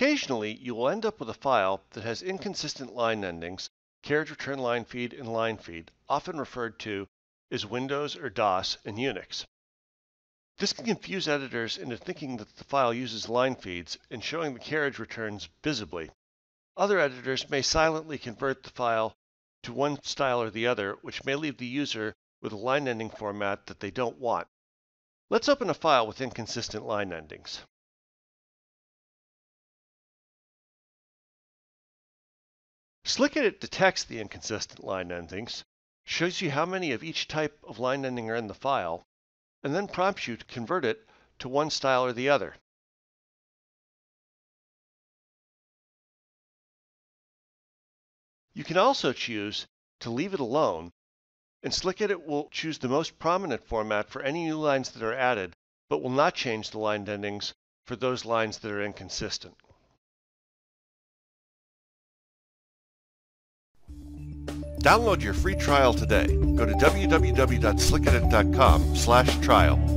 Occasionally, you will end up with a file that has inconsistent line endings, carriage return line feed, and line feed, often referred to as Windows or DOS in Unix. This can confuse editors into thinking that the file uses line feeds and showing the carriage returns visibly. Other editors may silently convert the file to one style or the other, which may leave the user with a line ending format that they don't want. Let's open a file with inconsistent line endings. SlickEdit detects the inconsistent line endings, shows you how many of each type of line ending are in the file, and then prompts you to convert it to one style or the other. You can also choose to leave it alone, and SlickEdit will choose the most prominent format for any new lines that are added, but will not change the line endings for those lines that are inconsistent. Download your free trial today. Go to www.slickedit.com/trial.